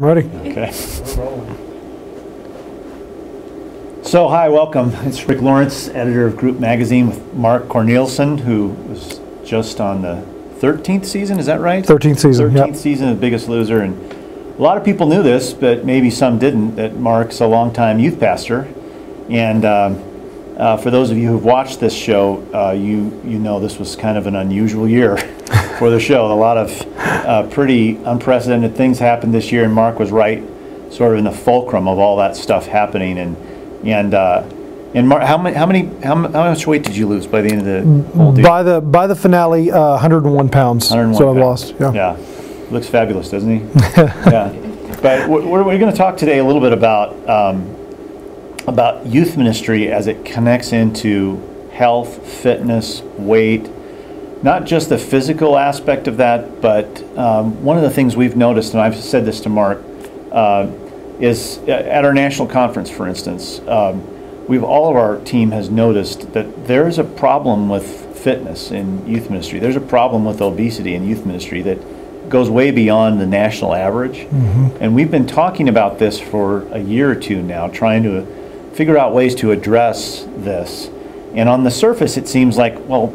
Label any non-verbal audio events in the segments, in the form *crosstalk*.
Ready? Okay. So, hi, welcome. It's Rick Lawrence, editor of Group Magazine with Mark Cornelison, who was just on the 13th season, is that right? 13th season, 13th yep. season of Biggest Loser. And a lot of people knew this, but maybe some didn't, that Mark's a longtime youth pastor. And um, uh, for those of you who've watched this show, uh, you, you know this was kind of an unusual year *laughs* for the show. A lot of uh, pretty unprecedented things happened this year, and Mark was right, sort of in the fulcrum of all that stuff happening. And and uh, and Mark, how many how many how, how much weight did you lose by the end of the whole deal? By the by the finale, uh, 101 pounds. 101 So I've pounds. lost. Yeah. Yeah, looks fabulous, doesn't he? *laughs* yeah. But we're, we're going to talk today a little bit about um, about youth ministry as it connects into health, fitness, weight, not just the physical aspect of that, but um, one of the things we've noticed, and I've said this to Mark, uh, is uh, at our national conference, for instance, um, we've all of our team has noticed that there is a problem with fitness in youth ministry. There's a problem with obesity in youth ministry that goes way beyond the national average. And we've been talking about this for a year or two now, trying to figure out ways to address this. And on the surface, it seems like, well,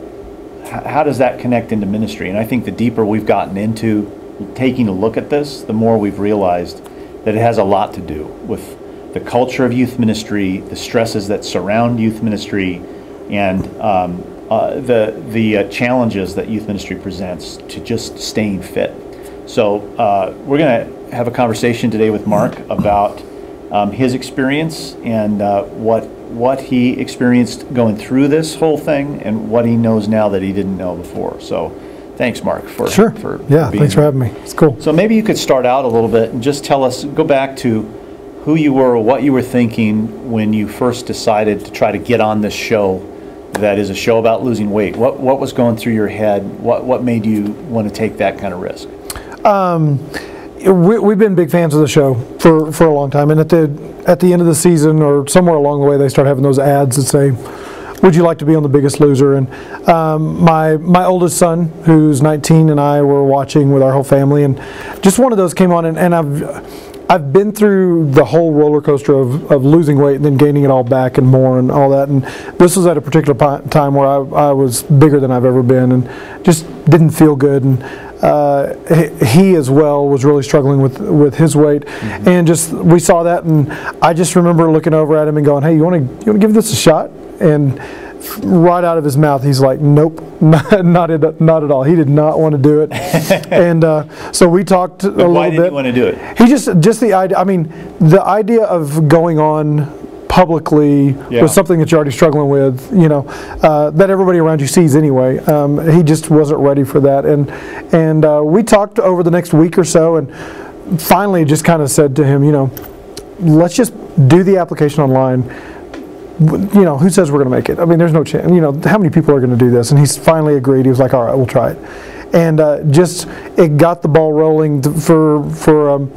how does that connect into ministry? And I think the deeper we've gotten into taking a look at this, the more we've realized that it has a lot to do with the culture of youth ministry, the stresses that surround youth ministry, and um, uh, the the uh, challenges that youth ministry presents to just staying fit. So uh, we're going to have a conversation today with Mark about um, his experience and uh, what what he experienced going through this whole thing and what he knows now that he didn't know before. So, thanks, Mark, for Sure. for yeah. Thanks for having me. It's cool. So maybe you could start out a little bit and just tell us, go back to who you were, or what you were thinking when you first decided to try to get on this show that is a show about losing weight. What what was going through your head? What what made you want to take that kind of risk? We, we've been big fans of the show for, for a long time, and at the at the end of the season or somewhere along the way, they start having those ads that say, "Would you like to be on The Biggest Loser?" And um, my my oldest son, who's 19, and I were watching with our whole family, and just one of those came on, and, and I've. I've been through the whole roller coaster of, of losing weight and then gaining it all back and more and all that. And this was at a particular time where I, I was bigger than I've ever been and just didn't feel good. And uh, he, he as well was really struggling with with his weight, and just we saw that, and I just remember looking over at him and going, "Hey, you want to you want to give this a shot?" And right out of his mouth, he's like, "Nope, *laughs* not not at, not at all." He did not want to do it, *laughs* and uh, so we talked a little Why did bit. you want to do it? He just just the idea. I mean, the idea of going on publicly Yeah. was something that you're already struggling with. You know, uh, that everybody around you sees anyway. Um, he just wasn't ready for that, and and uh, we talked over the next week or so, and finally just kind of said to him, you know, let's just do the application online. You know, who says we're going to make it? I mean, there's no chance. You know, how many people are going to do this? And he's finally agreed. He was like, all right, we'll try it. And uh, just it got the ball rolling for for um,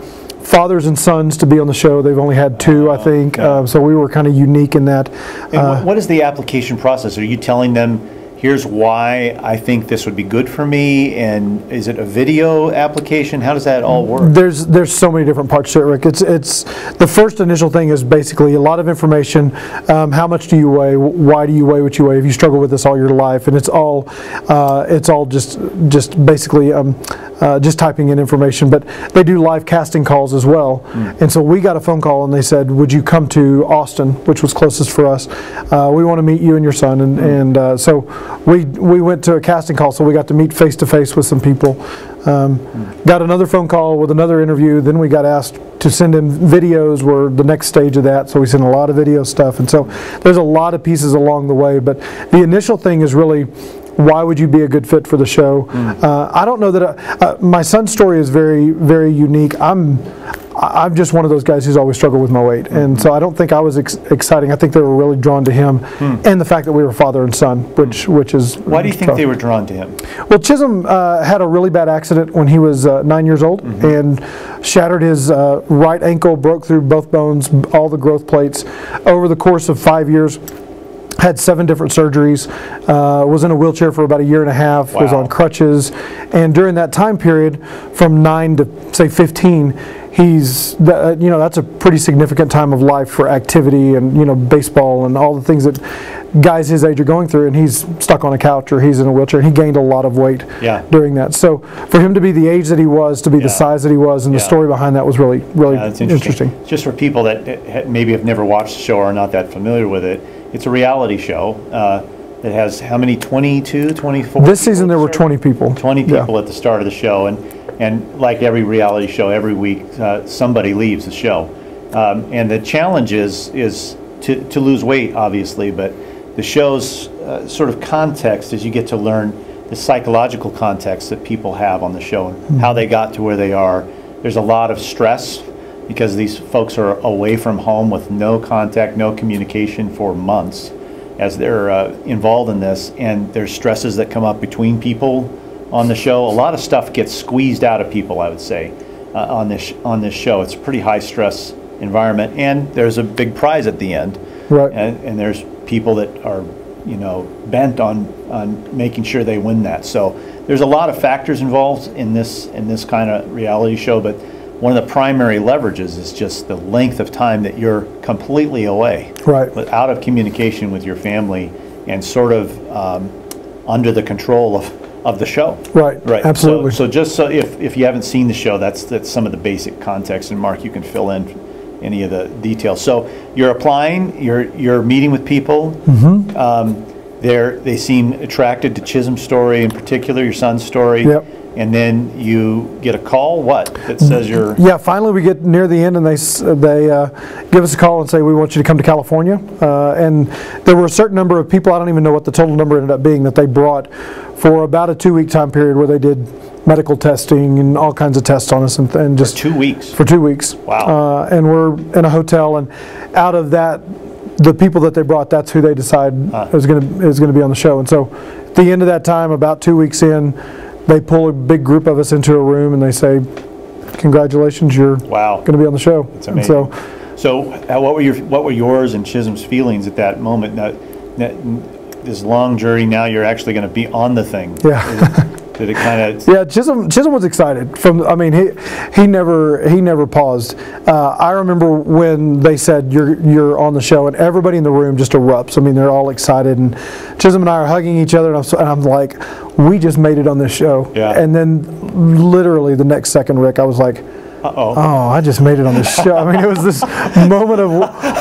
fathers and sons to be on the show. They've only had two, I think. yeah. Uh, so we were kind of unique in that. And Uh, what, what is the application process? Are you telling them, here's why I think this would be good for me? And is it a video application? How does that all work? There's there's so many different parts to it, Rick. It's it's the first initial thing is basically a lot of information. Um, how much do you weigh? Why do you weigh what you weigh? If you struggle with this all your life, and it's all uh, it's all just just basically um, uh, just typing in information. But they do live casting calls as well, and so we got a phone call and they said, "Would you come to Austin, which was closest for us? Uh, we want to meet you and your son." And and uh, so we we went to a casting call, so we got to meet face to face with some people. Um, got another phone call with another interview. Then we got asked to send in videos. Were the next stage of that, so we sent a lot of video stuff. And so there's a lot of pieces along the way. But the initial thing is really, why would you be a good fit for the show? Uh, I don't know that uh, uh, my son's story is very very unique. I'm I- I'm just one of those guys who's always struggled with my weight, and so I don't think I was ex- exciting. I think they were really drawn to him, and the fact that we were father and son, which which is Why do you think tough. they were drawn to him? Well, Chism uh, had a really bad accident when he was uh, nine years old and shattered his uh, right ankle, broke through both bones, all the growth plates. Over the course of five years, had seven different surgeries, uh, was in a wheelchair for about a year and a half, was on crutches, and during that time period, from nine to say 15, he's that, uh, you know that's a pretty significant time of life for activity and you know baseball and all the things that guys his age are going through. And he's stuck on a couch or he's in a wheelchair. He gained a lot of weight Yeah. during that. So for him to be the age that he was to be Yeah. the size that he was and the story behind that was really really Yeah, it's interesting. Just for people that maybe have never watched the show or are not that familiar with it, it's a reality show uh, that has how many? 22, 24? this season there were at the start? 20 people 20 Yeah. people at the start of the show, and and like every reality show, every week uh, somebody leaves the show, um, and the challenge is is to, to lose weight, obviously, but the show's uh, sort of context is you get to learn the psychological context that people have on the show and how they got to where they are. There's a lot of stress because these folks are away from home with no contact, no communication for months as they're uh, involved in this, and there's stresses that come up between people on the show. A lot of stuff gets squeezed out of people, I would say, uh, on this on this show. It's a pretty high stress environment, and there's a big prize at the end. Right. And, and there's people that are, you know, bent on on making sure they win that. So there's a lot of factors involved in this in this kind of reality show, but one of the primary leverages is just the length of time that you're completely away Right. out of communication with your family and sort of um, under the control of, of the show. Right, Right. So- absolutely. So, just so if, if you haven't seen the show, that's that's some of the basic context. And Mark, you can fill in any of the details. So you're applying. You're you're meeting with people. Mm-hmm. Um, they're they seem attracted to Chism's story in particular, your son's story. Yep. And then you get a call. What that says you're. Yeah, finally we get near the end and they they uh, give us a call and say we want you to come to California. Uh, and there were a certain number of people I don't even know what the total number ended up being that they brought for about a two week time period where they did medical testing and all kinds of tests on us and, and just Two weeks. for two weeks. Wow. Uh, and we're in a hotel and out of that. The people that they brought, that's who they decide is going to is going to be on the show. And so, at the end of that time, about two weeks in, they pull a big group of us into a room and they say, "Congratulations, you're Wow. going to be on the show." It's And so, So, uh, what were your what were yours and Chism's feelings at that moment? Now, that, this long journey, now you're actually going to be on the thing. Yeah. Did it kind of? yeah, Chism Chism was excited. From I mean, he he never he never paused. Uh, I remember when they said you're you're on the show, and everybody in the room just erupts. I mean, they're all excited, and Chism and I are hugging each other, and I'm, and I'm like, we just made it on this show. Yeah. And then, literally the next second, Rick, I was like. Uh oh. I just made it on the show. I mean, it was this moment of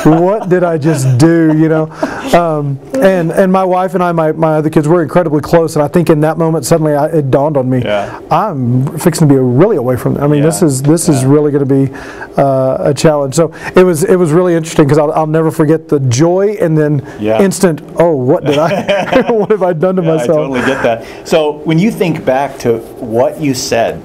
what did I just do, you know? Um, and and my wife and I, my, my other kids, were incredibly close. And I think in that moment, suddenly I, it dawned on me, Yeah. I'm fixing to be really away from. I mean, this is this is really going to be uh, a challenge. So it was it was really interesting because I'll, I'll never forget the joy and then Yeah. instant. Oh, what did I? *laughs* what have I done to *laughs* Yeah, I totally get that. So, when you think back to what you said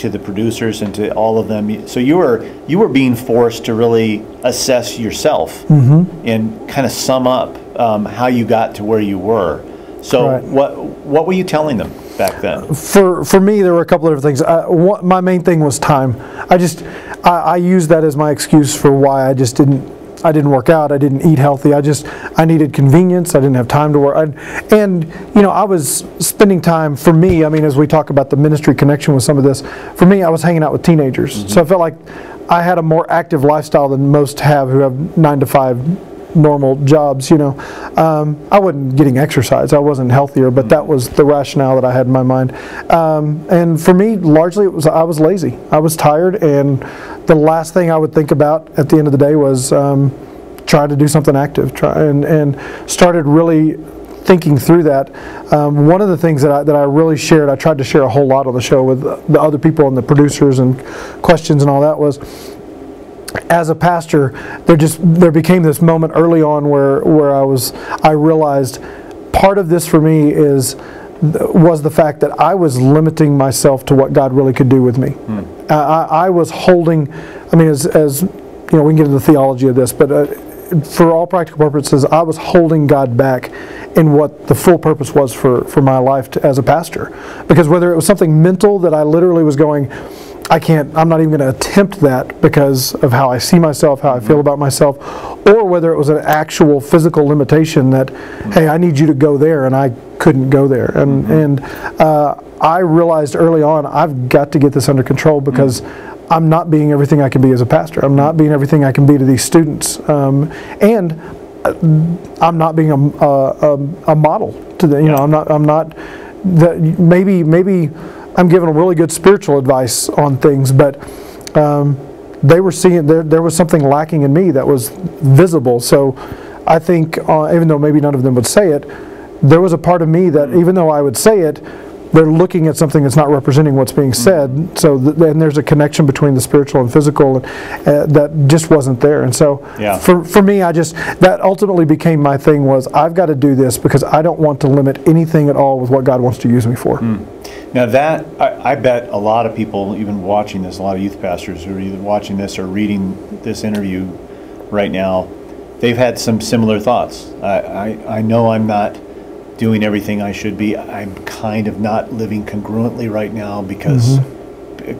to the producers and to all of them, so you were you were being forced to really assess yourself Mm-hmm. and kind of sum up um, how you got to where you were. So, Right. what what were you telling them back then? for for me, there were a couple of different things. Uh, one, my main thing was time. I just I, I used that as my excuse for why I just didn't. I didn't work out. I didn't eat healthy. I just I needed convenience. I didn't have time to work. I, and you know, I was spending time for me. I mean, as we talk about the ministry connection with some of this, for me, I was hanging out with teenagers. Mm-hmm. So I felt like I had a more active lifestyle than most have who have nine to five normal jobs, you know. Um, I wasn't getting exercise. I wasn't healthier, but that was the rationale that I had in my mind. Um, and for me, largely, it was I was lazy. I was tired, and the last thing I would think about at the end of the day was um, try to do something active. Try and and started really thinking through that. Um, one of the things that I, that I really shared, I tried to share a whole lot on the show with the other people and the producers and questions and all that was as a pastor, there just there became this moment early on where where I was I realized part of this for me is was the fact that I was limiting myself to what God really could do with me. I, I I was holding. I mean, as as you know, we can get into the theology of this, but. Uh, for all practical purposes, I was holding God back in what the full purpose was for, for my life to, as a pastor. Because whether it was something mental that I literally was going, I can't, I'm not even going to attempt that because of how I see myself, how I feel about myself, or whether it was an actual physical limitation that, hey, I need you to go there, and I couldn't go there. And, and uh, I realized early on, I've got to get this under control because I'm not being everything I can be as a pastor. I'm not being everything I can be to these students, um, and uh, I'm not being a, a, a, a model to the. You know, I'm not. I'm not. That maybe maybe I'm giving them really good spiritual advice on things, but. Um, they were seeing there, there was something lacking in me that was visible. So I think, uh, even though maybe none of them would say it, there was a part of me that, even though I would say it, they're looking at something that's not representing what's being Mm-hmm. said. So, th- and there's a connection between the spiritual and physical uh, that just wasn't there. And so, Yeah. for, for me, I just that ultimately became my thing was I've got to do this because I don't want to limit anything at all with what God wants to use me for. Now that, I, I bet a lot of people, even watching this, a lot of youth pastors who are either watching this or reading this interview right now, they've had some similar thoughts. I, I, I know I'm not doing everything I should be. I'm kind of not living congruently right now because,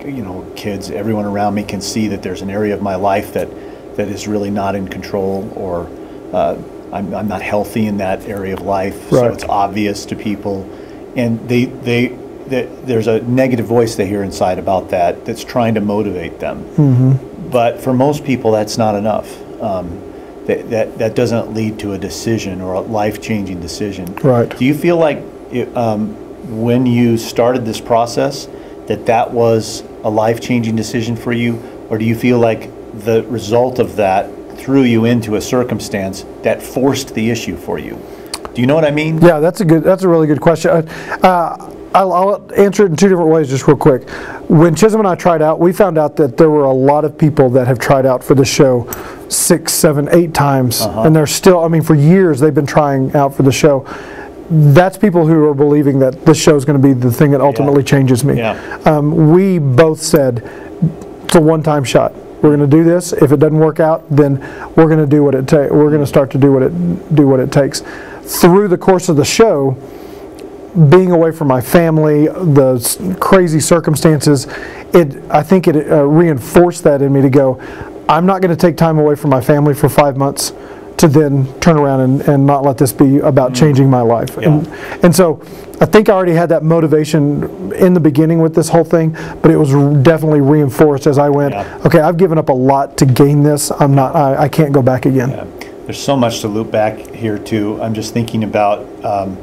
you know, kids, everyone around me can see that there's an area of my life that, that is really not in control or uh, I'm, I'm not healthy in that area of life. So it's obvious to people. And they, they, they, there's a negative voice they hear inside about that that's trying to motivate them. Mm-hmm. But for most people, that's not enough. Um, that, that, that doesn't lead to a decision or a life changing decision. Right. Do you feel like it, um, when you started this process that that was a life changing decision for you? Or do you feel like the result of that threw you into a circumstance that forced the issue for you? Do you know what I mean? Yeah, that's a good. That's a really good question. Uh, I'll, I'll answer it in two different ways, just real quick. When Chism and I tried out, we found out that there were a lot of people that have tried out for the show six, seven, eight times, and they're still. I mean, for years they've been trying out for the show. That's people who are believing that this show is going to be the thing that ultimately changes me. Yeah. Um, we both said it's a one-time shot. We're going to do this. If it doesn't work out, then we're going to do what it takes. We're going to start to do what it do what it takes. Through the course of the show, being away from my family, the crazy circumstances, it I think it uh, reinforced that in me to go. I'm not going to take time away from my family for five months to then turn around and, and not let this be about changing my life. And, and so I think I already had that motivation in the beginning with this whole thing, but it was definitely reinforced as I went, Yeah. okay, I've given up a lot to gain this. I'm not, I, I can't go back again. Yeah. There's so much to loop back here to. I'm just thinking about um,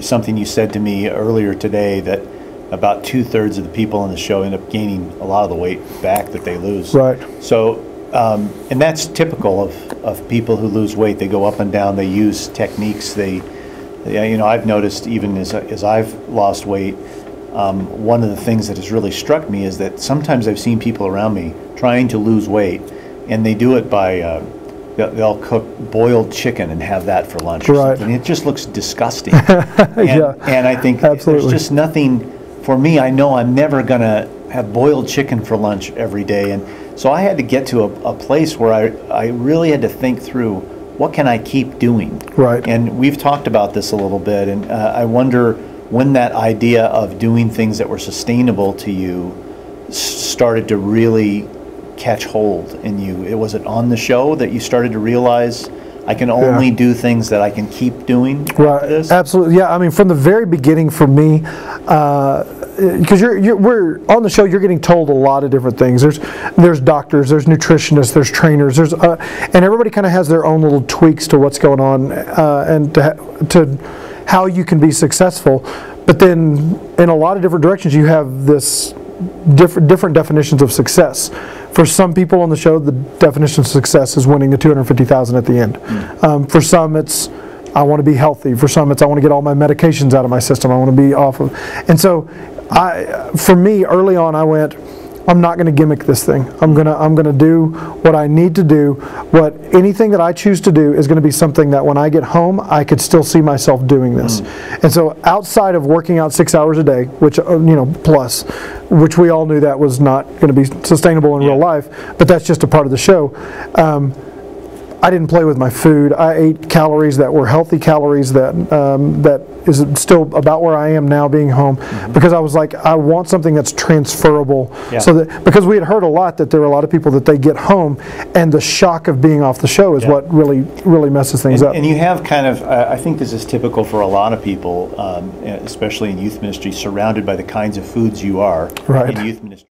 something you said to me earlier today that about two thirds of the people on the show end up gaining a lot of the weight back that they lose. Right. So, um, and that's typical of, of people who lose weight. They go up and down. They use techniques. They, they- you know, I've noticed even as as I've lost weight, um, one of the things that has really struck me is that sometimes I've seen people around me trying to lose weight, and they do it by uh, they'll, cook boiled chicken and have that for lunch or Right. something. It just looks disgusting. *laughs* and, Yeah, and I think absolutely. there's just nothing for me. I know I'm never gonna have boiled chicken for lunch every day, and so I had to get to a, a place where I I really had to think through what can I keep doing. Right. And we've talked about this a little bit, and uh, I wonder when that idea of doing things that were sustainable to you started to really catch hold in you. It was it on the show that you started to realize I can only do things that I can keep doing. Right. This? Absolutely. Yeah. I mean, from the very beginning, for me, because you're, you're we're on the show, you're getting told a lot of different things. There's there's doctors, there's nutritionists, there's trainers, there's uh, and everybody kind of has their own little tweaks to what's going on uh, and to, to how you can be successful. But then, in a lot of different directions, you have this different different definitions of success. For some people on the show, the definition of success is winning the 250,000 at the end. Um, for some, it's I want to be healthy. For some, it's I want to get all my medications out of my system. I want to be off of. And so, I for me early on, I went. I'm not going to gimmick this thing. I'm gonna I'm gonna do what I need to do. What anything that I choose to do is going to be something that when I get home, I could still see myself doing this. And so, outside of working out six hours a day, which uh, you know plus, which we all knew that was not going to be sustainable in real life, but that's just a part of the show. Um, I didn't play with my food. I ate calories that were healthy calories that um, that is still about where I am now being home because I was like I want something that's transferable. Yeah. So that because we had heard a lot that there were a lot of people that they get home and the shock of being off the show is Yeah. what really really messes things And, up. and you have kind of, uh, I think this is typical for a lot of people, um, especially in youth ministry, surrounded by the kinds of foods you are Right. in youth ministry.